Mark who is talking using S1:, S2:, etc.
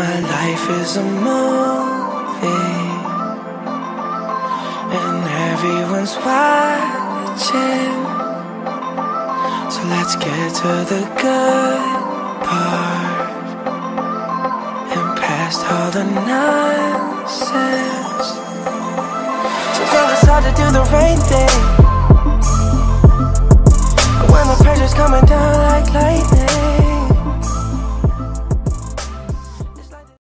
S1: My life is a movie, and everyone's watching. So let's get to the good part and past all the nonsense. So tell us how to do the right thing when the pressure's coming down like lightning.